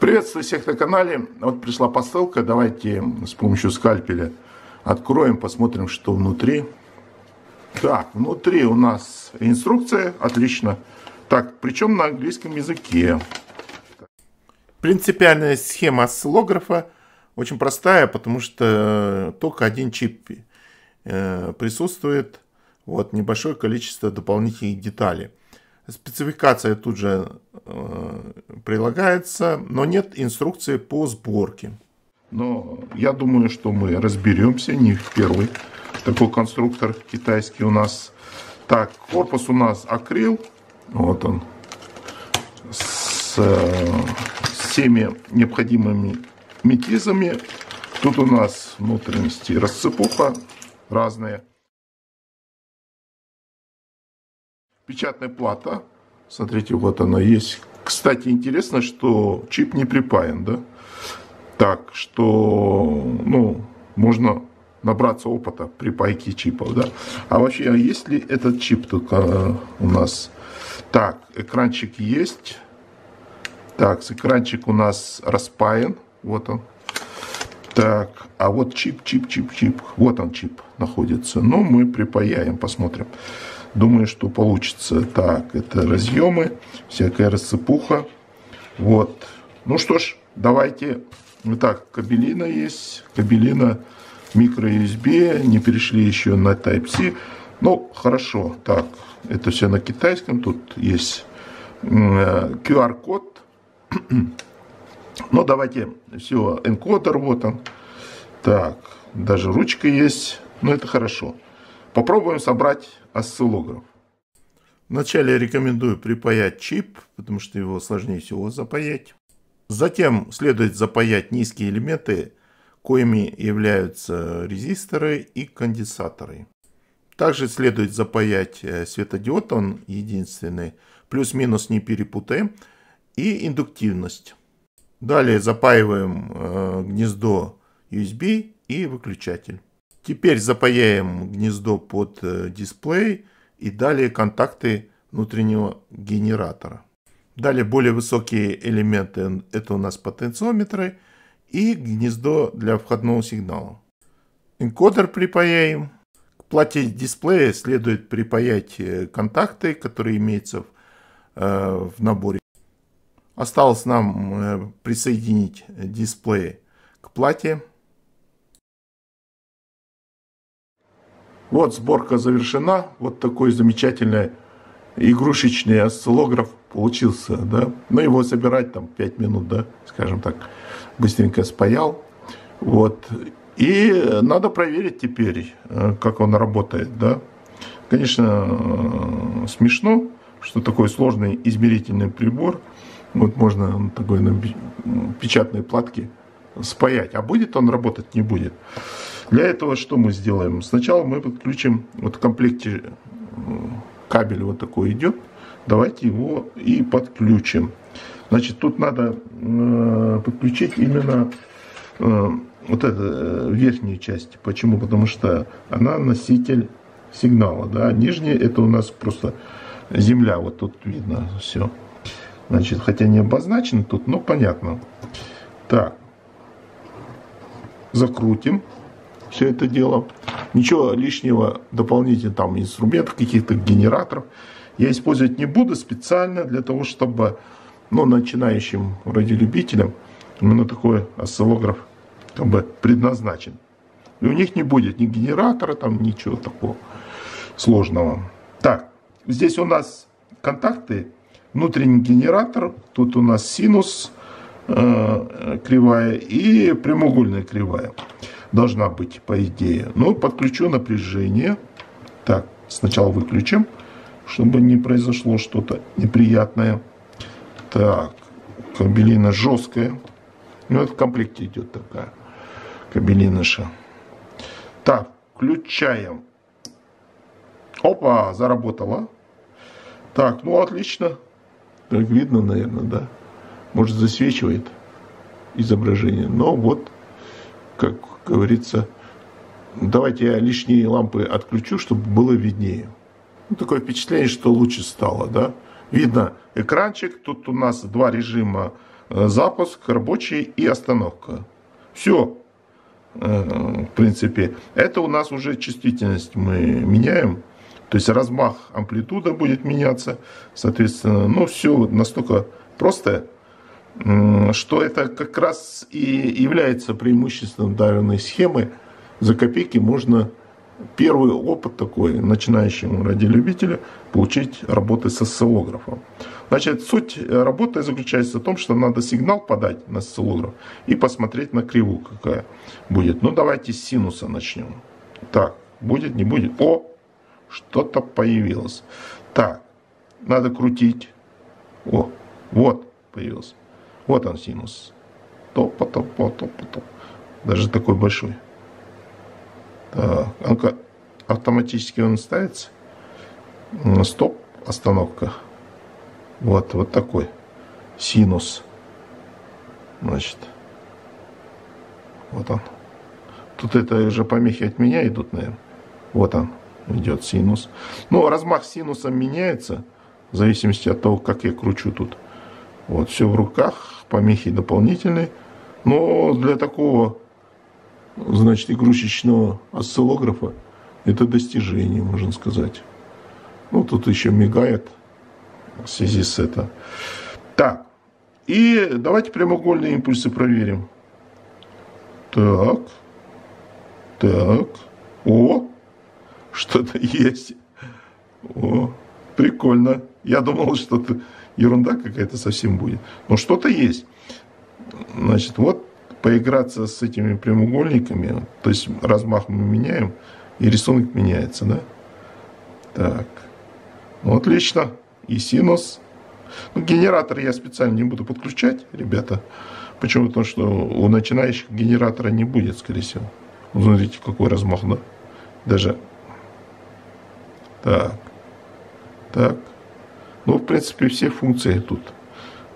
Приветствую всех на канале. Вот пришла посылка. Давайте с помощью скальпеля откроем, посмотрим, что внутри. Так, внутри у нас инструкция. Отлично. Так, причем на английском языке. Принципиальная схема осциллографа очень простая, потому что только один чип э, присутствует. Вот небольшое количество дополнительных деталей. Спецификация тут же э, прилагается, но нет инструкции по сборке. Но я думаю, что мы разберемся, не первый такой конструктор китайский у нас. Так, корпус у нас акрил, вот он, с, э, всеми необходимыми метизами. Тут у нас внутренности расцепуха разные. Печатная плата. Смотрите, вот она есть. Кстати, интересно, что чип не припаян, да? Так, что, ну, можно набраться опыта при пайке чипов, да? А вообще, а есть ли этот чип только у нас? Так, экранчик есть. Так, экранчик у нас распаян. Вот он. Так, а вот чип, чип, чип, чип. Вот он чип находится. Ну, мы припаяем, посмотрим. Думаю, что получится. Так, это разъемы, всякая рассыпуха. Вот. Ну что ж, давайте. Итак, кабелина есть. Кабелина микро-USB. Не перешли еще на Type-C. Ну, хорошо. Так, это все на китайском. Тут есть QR-код. Ну, давайте все, энкодер вот он. Так, даже ручка есть. Ну, это хорошо. Попробуем собрать осциллограф. Вначале рекомендую припаять чип, потому что его сложнее всего запаять. Затем следует запаять низкие элементы, коими являются резисторы и конденсаторы. Также следует запаять э, светодиод, он единственный, плюс-минус не перепутаем, и индуктивность. Далее запаиваем э, гнездо USB и выключатель. Теперь запаяем гнездо под э, дисплей и далее контакты внутреннего генератора. Далее более высокие элементы, это у нас потенциометры и гнездо для входного сигнала. Энкодер припаяем. К плате дисплея следует припаять э, контакты, которые имеются в, э, в наборе. Осталось нам присоединить дисплей к плате. Вот сборка завершена. Вот такой замечательный игрушечный осциллограф получился, да. Но его собирать там 5 минут, да, скажем так, быстренько спаял. Вот. И надо проверить теперь, э, как он работает, да. Конечно, э, смешно, что такой сложный измерительный прибор, вот можно такой на печатной платке спаять. А будет он работать, не будет. Для этого что мы сделаем? Сначала мы подключим, вот в комплекте кабель вот такой идет. Давайте его и подключим. Значит, тут надо э, подключить именно э, вот эту э, верхнюю часть. Почему? Потому что она носитель сигнала. Да? Нижняя это у нас просто земля. Вот тут видно все. Значит, хотя не обозначено тут, но понятно. Так, закрутим все это дело. Ничего лишнего дополнительно, там инструментов, каких-то генераторов я использовать не буду специально для того, чтобы ну, начинающим радиолюбителям именно такой осциллограф как бы предназначен. И у них не будет ни генератора, там ничего такого сложного. Так, здесь у нас контакты, внутренний генератор, тут у нас синус, э, кривая и прямоугольная кривая должна быть, по идее. Но подключу напряжение. Так, сначала выключим, чтобы не произошло что-то неприятное. Так, кабелина жесткая. Ну, это в комплекте идет такая кабелиныша. Так, включаем. Опа, заработала. Так, ну отлично. Так видно, наверное, да. Может засвечивает изображение. Но вот, как говорится, давайте я лишние лампы отключу, чтобы было виднее. Ну, такое впечатление, что лучше стало, да. Видно экранчик, тут у нас два режима э, запуск рабочий и остановка. Все, э, в принципе. Это у нас уже чувствительность мы меняем. То есть размах амплитуда будет меняться. Соответственно, ну все настолько просто, что это как раз и является преимуществом данной схемы. За копейки можно первый опыт такой начинающему радиолюбителю получить работы с осциллографом. Значит, суть работы заключается в том, что надо сигнал подать на осциллограф и посмотреть на кривую, какая будет. Ну, давайте с синуса начнем. Так, будет, не будет. О, что-то появилось. Так, надо крутить. О, вот появился. Вот он синус. Топ, топ, топ, топ. Даже такой большой. Так, ну автоматически он ставится. Стоп, остановка. Вот, вот такой синус. Значит, вот он. Тут это уже помехи от меня идут, наверное. Вот он, идет синус. Ну, размах синуса меняется в зависимости от того, как я кручу тут. Вот, все в руках, помехи дополнительные. Но для такого, значит, игрушечного осциллографа это достижение, можно сказать. Ну, тут еще мигает в связи с этим. Так, и давайте прямоугольные импульсы проверим. Так, так, о, что-то есть. О, прикольно. Я думал, что-то ерунда какая-то совсем будет. Но что-то есть. Значит, вот поиграться с этими прямоугольниками, то есть размах мы меняем, и рисунок меняется, да? Так. Ну, отлично. И синус. Ну, генератор я специально не буду подключать, ребята. Почему? Потому что у начинающих генератора не будет, скорее всего. Смотрите, какой размах, да? Даже. Так. Так. Ну, в принципе, все функции тут.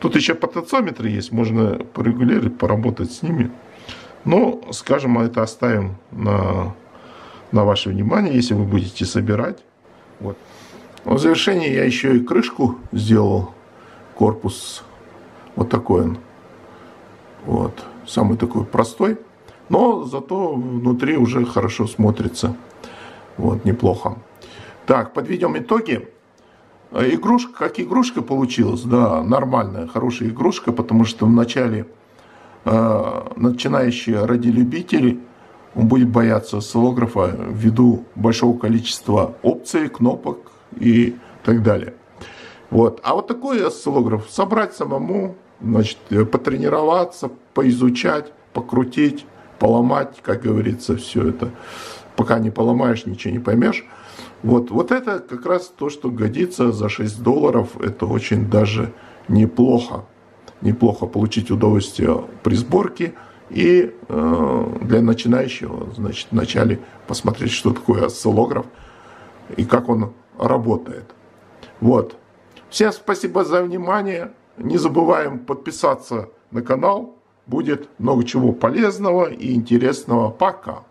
Тут еще потенциометры есть, можно порегулировать, поработать с ними. Но, скажем, это оставим на, на ваше внимание, если вы будете собирать. Вот. В завершение я еще и крышку сделал. Корпус вот такой он. Вот. Самый такой простой. Но зато внутри уже хорошо смотрится. Вот, неплохо. Так, подведем итоги. Игрушка, как игрушка получилась, да, нормальная, хорошая игрушка, потому что вначале э, начинающие радиолюбители, он будет бояться осциллографа ввиду большого количества опций, кнопок и так далее. Вот. А вот такой осциллограф собрать самому, значит, потренироваться, поизучать, покрутить, поломать, как говорится, все это. Пока не поломаешь, ничего не поймешь. Вот, вот это как раз то, что годится за 6 долларов. Это очень даже неплохо. Неплохо получить удовольствие при сборке. И э, для начинающего, значит, вначале посмотреть, что такое осциллограф и как он работает. Вот. Всем спасибо за внимание. Не забываем подписаться на канал. Будет много чего полезного и интересного. Пока.